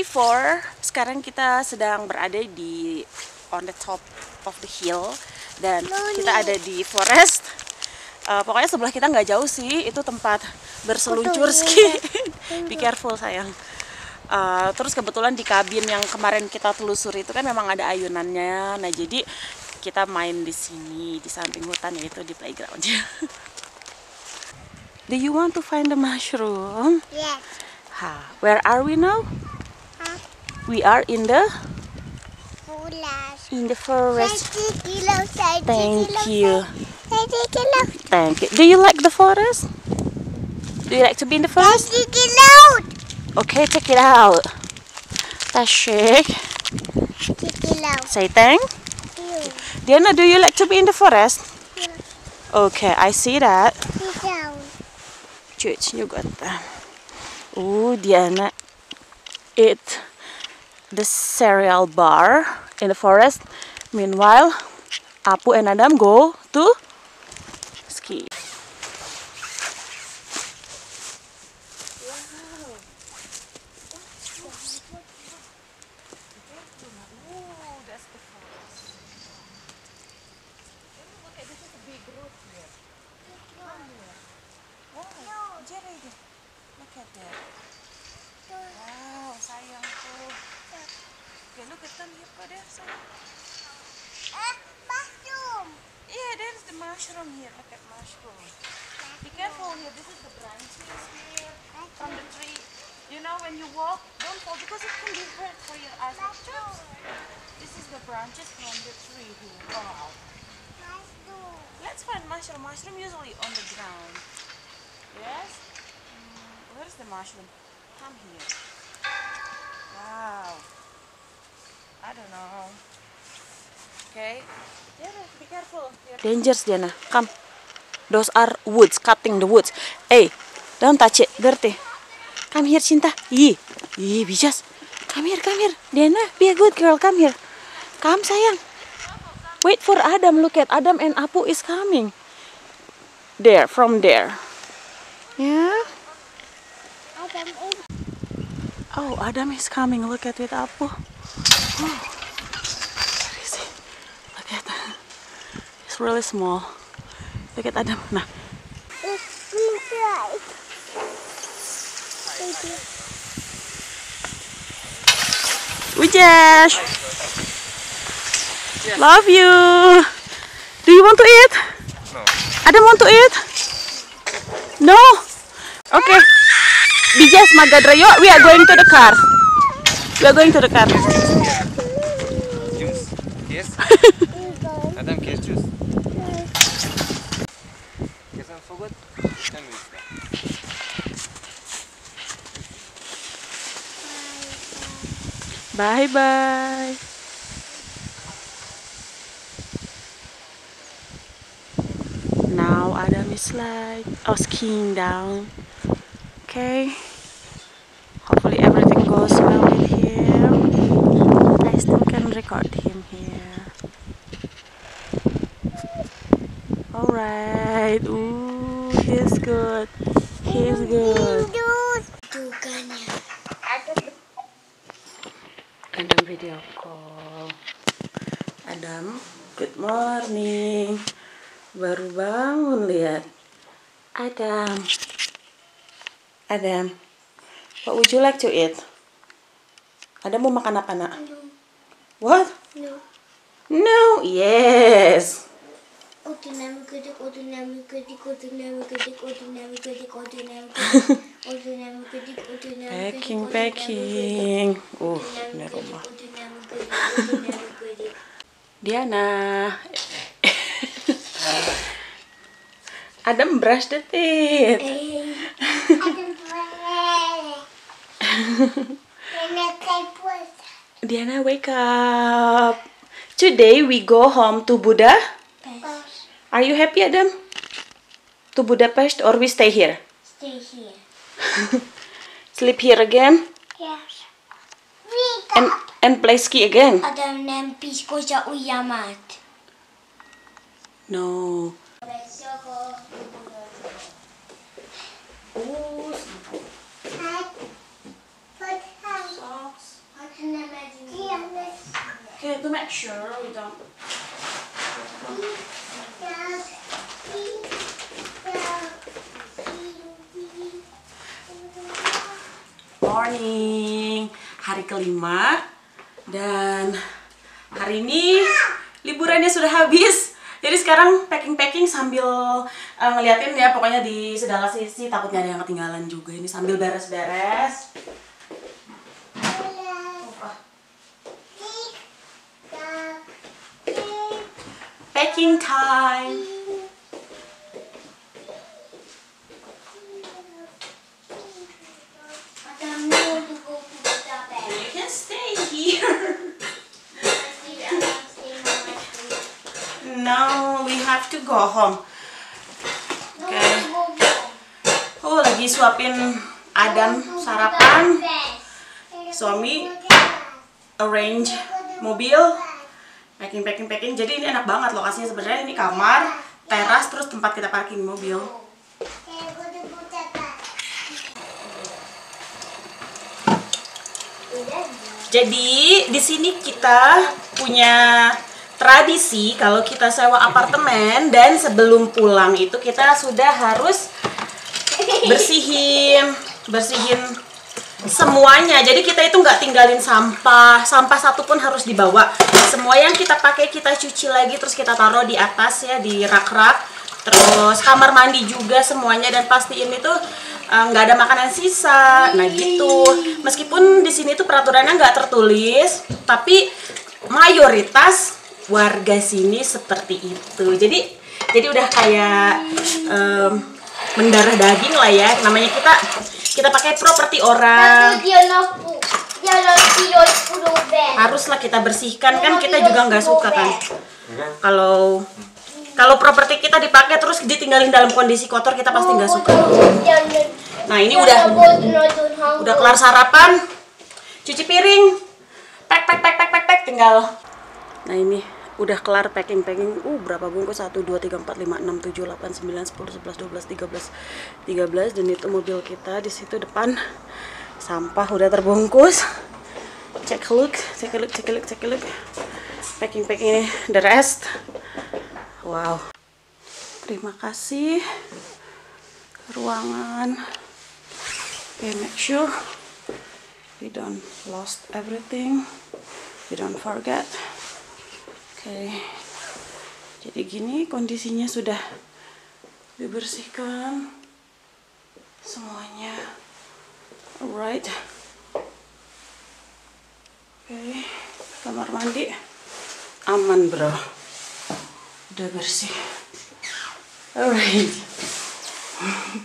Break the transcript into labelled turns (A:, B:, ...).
A: day 4 sekarang kita sedang berada di on the top of the hill. Dan kita ada di forest. Uh, pokoknya sebelah kita nggak jauh sih itu tempat berseluncur ski be careful sayang. Uh, terus kebetulan di kabin yang kemarin kita telusuri itu kan memang ada ayunannya. Nah jadi kita main di sini di samping hutan yaitu di playgroundnya Do you want to find the mushroom?
B: Yes.
A: Ha, where are we now? We are in the in the forest.
B: Satu kilo, satu
A: Thank you. Thank you. Do you like the forest? Do you like to be in the forest?
B: Satu kilo.
A: Okay, check it out. Tashik.
B: Satu kilo.
A: Say thank. Diana, do you like to be in the forest?
B: Yeah.
A: Okay, I see that.
B: Kilo.
A: Cuci juga. Oh, Diana eat the cereal bar in the forest. Meanwhile, Apu and Adam go to ski. Look at that. Wow, sayangku. Okay, look here, there, sayang.
B: Eh, mushroom.
A: Yeah, there's the mushroom here. Look at mushroom. Be careful here. This is the branches here from the tree. You know, when you walk, don't fall because it can be hurt for your eyes. Oops. This is the branches from the tree here. Wow.
B: Mushroom.
A: Let's find mushroom. Mushroom usually on the ground. Yes. Mm, where is the mushroom? Come here. Wow. I don't know. Okay. Diana, be careful. Dangerous, Diana. Come. Those are woods, cutting the woods. Hey, don't touch it. Dirty. Come here, Cinta. Ih, ih, Bijas. Come here, come here. Diana, be a good girl. Come here. Come, sayang. Wait for Adam. Look at Adam and Apu is coming. There, from there. Yeah.
B: Adam is
A: Oh, Adam is coming. Look at it, Apu. He? Look at that. It's really small. Look at Adam. Nah,
B: inside. Baby.
A: Wijesh. Love you. Do you want to eat?
C: No.
A: Adam want to eat? No. Okay. Wijesh Magadrayo, we are going to the car. We are going to the car.
C: Adam kes juice. Kesan forgot. Kan wis.
A: Bye bye. Now Adam is like oh skiing down. Okay. Hopefully everything goes well with him. I still can record here. Alright. Ooh, he's good. He's good.
B: Bukannya.
A: Adam video call. Adam, good morning. Baru bangun lihat. Adam. Adam. What would you like to eat? Adam mau makan apa nak? What?
B: No.
A: No. Yes. Uh,
B: otunami
A: ini
B: kudik,
A: rumah. Diana. Adam brush the teeth.
B: Eh.
A: Diana, wake up. Today we go home to Buddha.
B: Pas.
A: Are you happy, Adam? To Budapest or we stay here?
B: Stay here.
A: Sleep here again
B: Yes.
A: and and play ski again?
B: Ada nempis koja uyamat.
A: No.
B: Besok Socks.
A: need to make sure we don't morning. Hari kelima. Dan hari ini liburannya sudah habis. Jadi sekarang packing packing sambil eh, ngeliatin ya pokoknya di segala sisi. Takutnya ada yang ketinggalan juga ini sambil beres-beres packing time. You can stay here. Now we have to go home. Okay. oh lagi suapin Adam sarapan. suami arrange mobil packing packing packing. Jadi ini enak banget lokasinya. Sebenarnya ini kamar teras terus tempat kita parking mobil. Jadi di sini kita punya tradisi kalau kita sewa apartemen dan sebelum pulang itu kita sudah harus bersihin bersihin semuanya. Jadi kita itu nggak tinggalin sampah. Sampah satu pun harus dibawa. Semua yang kita pakai kita cuci lagi terus kita taruh di atas ya di rak-rak. Terus kamar mandi juga semuanya. Dan pastiin itu eh, nggak ada makanan sisa. Nah gitu. Meskipun di sini tuh peraturannya nggak tertulis tapi mayoritas warga sini seperti itu. Jadi jadi udah kayak em, mendarah daging lah ya. Namanya kita kita pakai properti orang. Haruslah kita bersihkan kan kita juga nggak suka kan. kalau kalau properti kita dipakai terus ditinggalin dalam kondisi kotor kita pasti nggak suka. nah ini udah udah kelar sarapan. Cuci piring. Pack pack pack pack pack pack tinggal. Nah ini udah kelar packing packing. Uh berapa bungkus? 1 2 3 4 5 6 7 8 9 10 11 12 13 13 dan itu mobil kita di situ depan. Sampah udah terbungkus. Cek look cek look cek look cek look. Packing packing ini the rest. Wow. Terima kasih. Ruangan. Okay make sure we don't lost everything. We don't forget oke. Jadi gini kondisinya sudah dibersihkan. Semuanya alright. Oke kamar mandi aman bro. Udah bersih. Alright